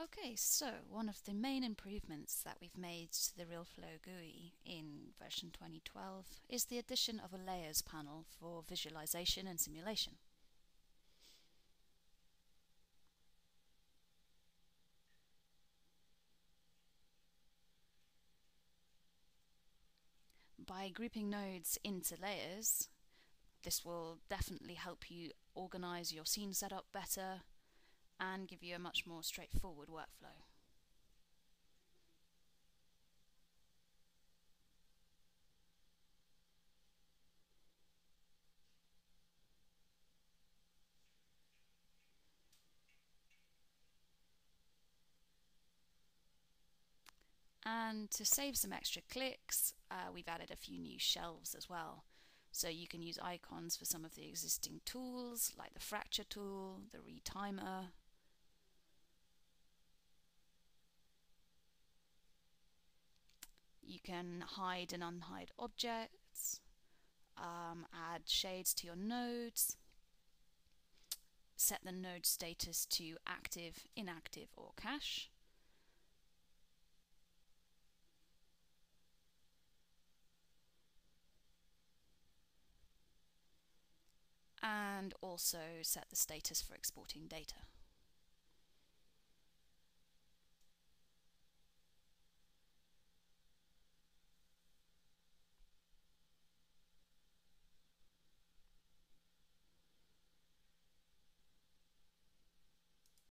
Okay, so one of the main improvements that we've made to the RealFlow GUI in version 2012 is the addition of a layers panel for visualization and simulation. By grouping nodes into layers, this will definitely help you organize your scene setup better and give you a much more straightforward workflow. And to save some extra clicks, uh, we've added a few new shelves as well. So you can use icons for some of the existing tools, like the fracture tool, the retimer, You can hide and unhide objects, um, add shades to your nodes, set the node status to active, inactive, or cache. and also set the status for exporting data.